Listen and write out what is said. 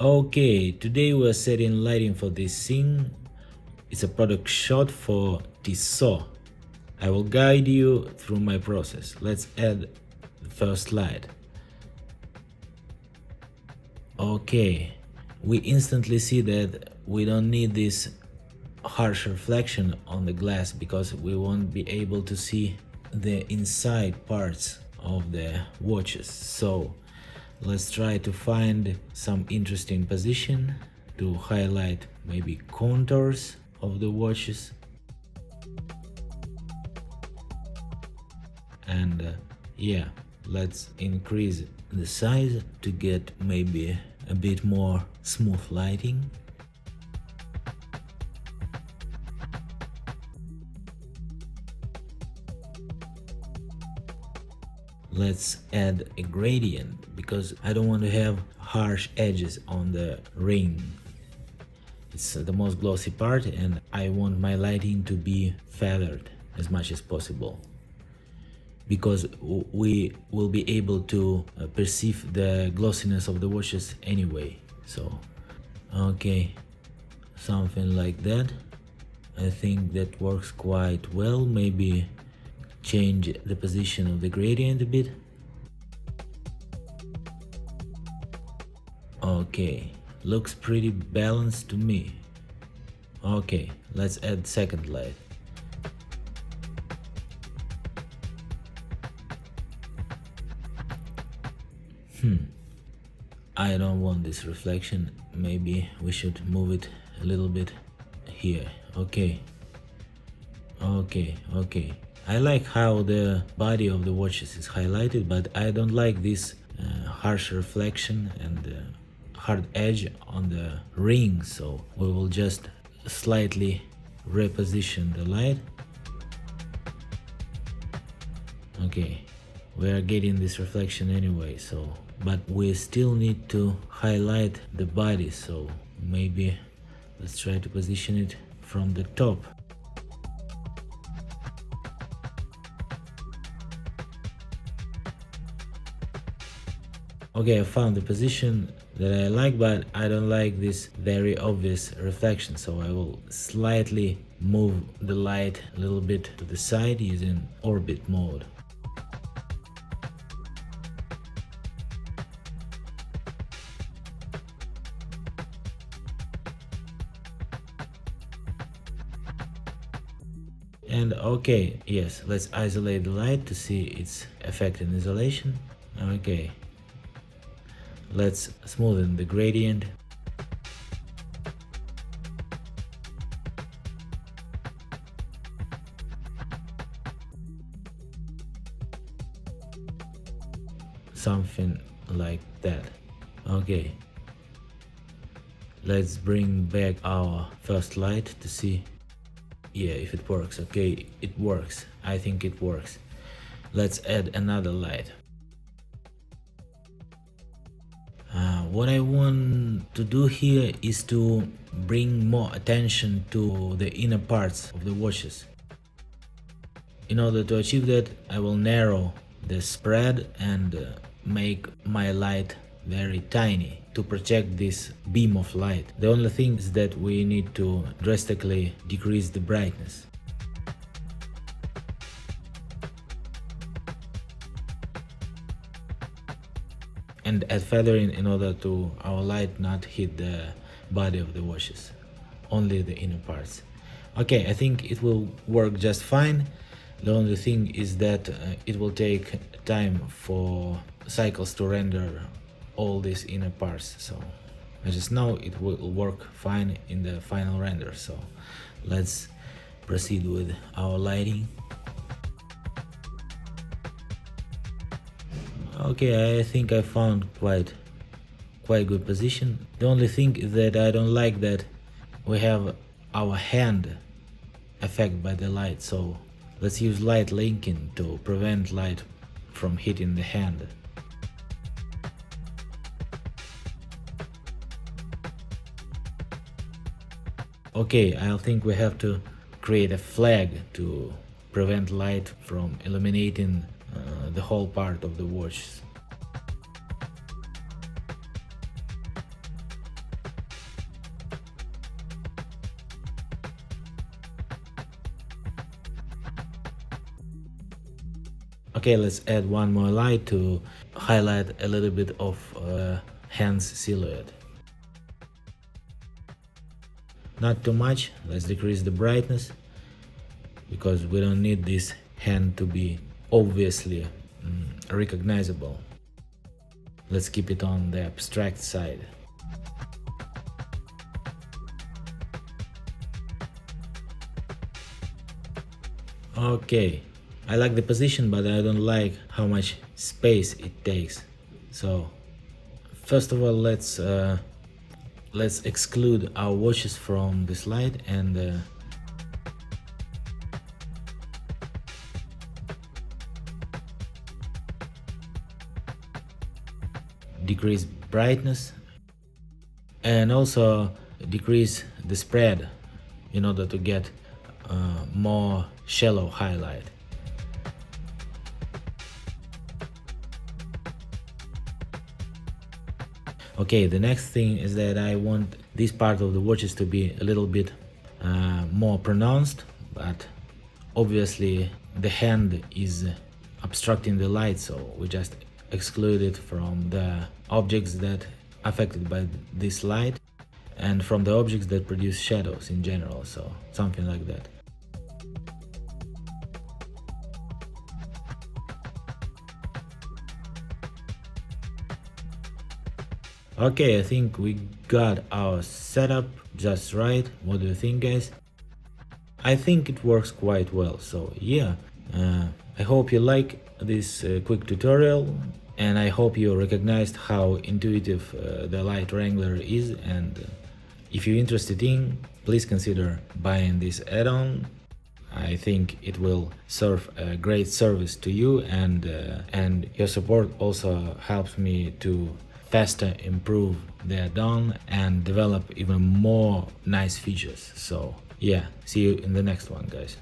Okay, today we're setting lighting for this scene. It's a product shot for Tissot. I will guide you through my process. Let's add the first light. Okay, we instantly see that we don't need this harsh reflection on the glass because we won't be able to see the inside parts of the watches. So let's try to find some interesting position to highlight maybe contours of the watches. And uh, yeah let's increase the size to get maybe a bit more smooth lighting let's add a gradient because I don't want to have harsh edges on the ring. It's the most glossy part and I want my lighting to be feathered as much as possible because we will be able to uh, perceive the glossiness of the watches anyway. So okay something like that. I think that works quite well. Maybe change the position of the gradient a bit. Okay looks pretty balanced to me. Okay let's add second light. Hmm I don't want this reflection. Maybe we should move it a little bit here. Okay. Okay okay I like how the body of the watches is highlighted, but I don't like this uh, harsh reflection and uh, hard edge on the ring, so we will just slightly reposition the light. Okay, we are getting this reflection anyway, so but we still need to highlight the body, so maybe let's try to position it from the top. Okay, I found the position that I like, but I don't like this very obvious reflection, so I will slightly move the light a little bit to the side using orbit mode. And okay, yes, let's isolate the light to see its effect in isolation. Okay, Let's smoothen the gradient. Something like that. Okay. Let's bring back our first light to see yeah if it works okay it works i think it works let's add another light what I want to do here is to bring more attention to the inner parts of the watches. In order to achieve that, I will narrow the spread and uh, make my light very tiny to project this beam of light. The only thing is that we need to drastically decrease the brightness. And add feathering in order to our light not hit the body of the washes only the inner parts. Okay i think it will work just fine. The only thing is that uh, it will take time for cycles to render all these inner parts so I just know it will work fine in the final render. So let's proceed with our lighting Okay, I think I found quite quite good position. The only thing is that I don't like that we have our hand affected by the light, so let's use light linking to prevent light from hitting the hand. Okay, I think we have to create a flag to prevent light from illuminating the whole part of the watch. Okay, let's add one more light to highlight a little bit of uh, hand's silhouette. Not too much, let's decrease the brightness because we don't need this hand to be obviously recognizable. Let's keep it on the abstract side. Okay, I like the position but I don't like how much space it takes. So first of all let's uh, let's exclude our watches from the slide and uh, decrease brightness and also decrease the spread in order to get uh, more shallow highlight. Okay, the next thing is that I want this part of the watches to be a little bit uh, more pronounced, but obviously the hand is obstructing the light, so we just exclude it from the objects that affected by this light and from the objects that produce shadows in general, so something like that. Okay, I think we got our setup just right. What do you think, guys? I think it works quite well, so yeah. Uh, I hope you like this uh, quick tutorial and I hope you recognized how intuitive uh, the Light Wrangler is and uh, if you're interested in, please consider buying this add-on. I think it will serve a great service to you and uh, and your support also helps me to faster improve their done and develop even more nice features. So yeah, see you in the next one guys.